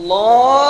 الله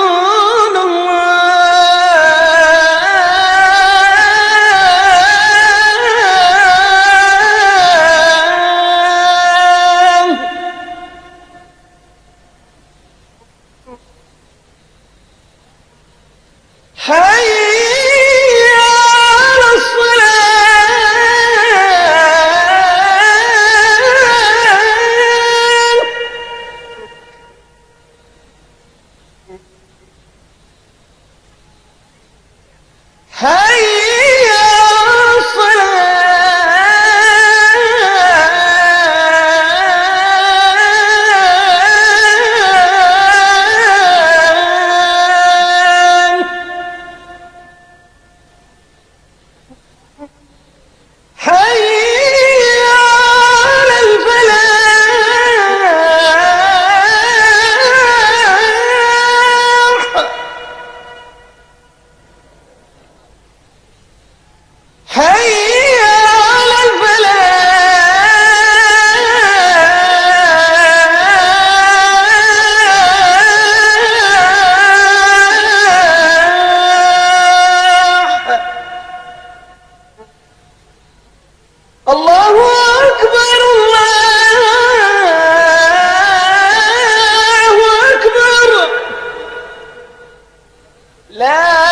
هيا على الصلاة هيا. لا